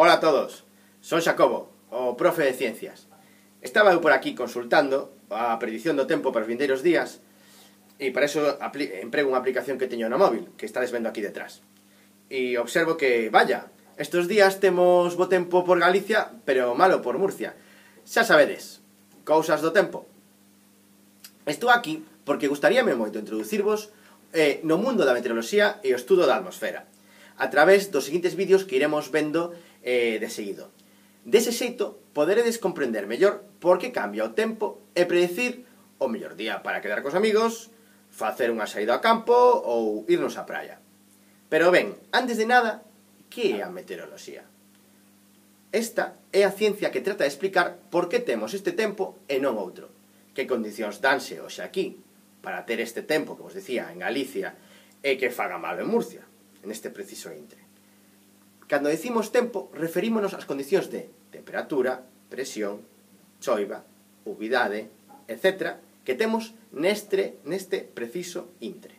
Ola a todos, son Xacobo, o profe de Ciencias. Estaba eu por aquí consultando a predición do tempo para os vindeiros días e para eso emprego unha aplicación que teño no móvil, que estades vendo aquí detrás. E observo que, vaya, estos días temos bo tempo por Galicia, pero malo por Murcia. Xa sabedes, cousas do tempo. Estou aquí porque gustaríame moito introducirvos eh, no mundo da meteoroloxía e o estudo da atmosfera a través dos seguintes vídeos que iremos vendo eh, de seguido. Dese xeito, poderedes comprender mellor por que cambia o tempo e predecir o mellor día para quedar cos amigos, facer unha saída ao campo ou irnos á praia. Pero ben, antes de nada, que é a meteoroloxía? Esta é a ciencia que trata de explicar por que temos este tempo e non outro. Que condicións danse hoxe aquí para ter este tempo que vos decía en Galicia e que faga malo en Murcia, en este preciso intre. Cando decimos tempo, referímonos ás condicións de temperatura, presión, choiva, humidade, etc., que temos neste, neste preciso intre.